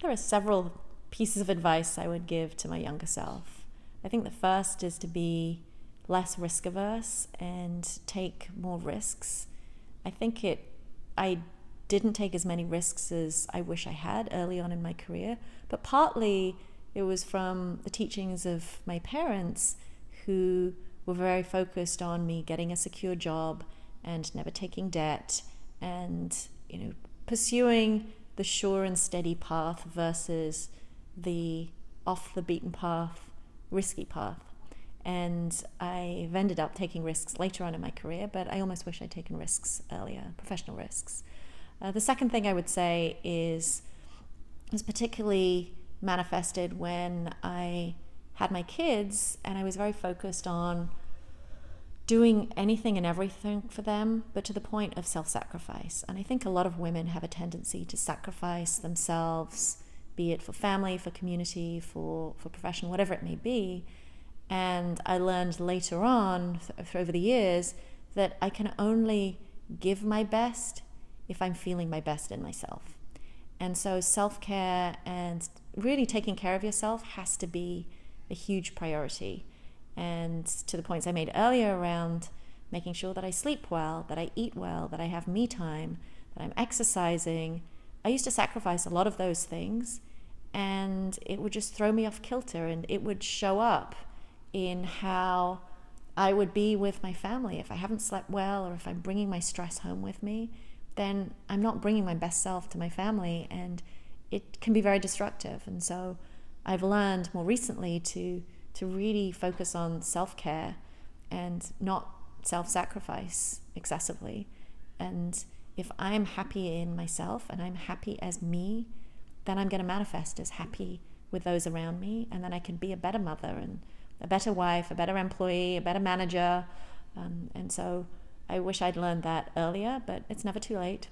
there are several pieces of advice I would give to my younger self. I think the first is to be less risk averse and take more risks. I think it, I didn't take as many risks as I wish I had early on in my career, but partly it was from the teachings of my parents who were very focused on me getting a secure job and never taking debt and you know pursuing the sure and steady path versus the off the beaten path risky path and I've ended up taking risks later on in my career, but I almost wish I'd taken risks earlier, professional risks. Uh, the second thing I would say is was particularly manifested when I had my kids and I was very focused on doing anything and everything for them, but to the point of self sacrifice. And I think a lot of women have a tendency to sacrifice themselves, be it for family, for community, for, for profession, whatever it may be. And I learned later on, over the years, that I can only give my best if I'm feeling my best in myself. And so self care and really taking care of yourself has to be a huge priority. And to the points I made earlier around making sure that I sleep well, that I eat well, that I have me time, that I'm exercising, I used to sacrifice a lot of those things and it would just throw me off kilter and it would show up in how I would be with my family. If I haven't slept well or if I'm bringing my stress home with me, then I'm not bringing my best self to my family and it can be very destructive. And so I've learned more recently to to really focus on self-care and not self-sacrifice excessively. And if I'm happy in myself and I'm happy as me, then I'm going to manifest as happy with those around me and then I can be a better mother and a better wife, a better employee, a better manager. Um, and so I wish I'd learned that earlier, but it's never too late.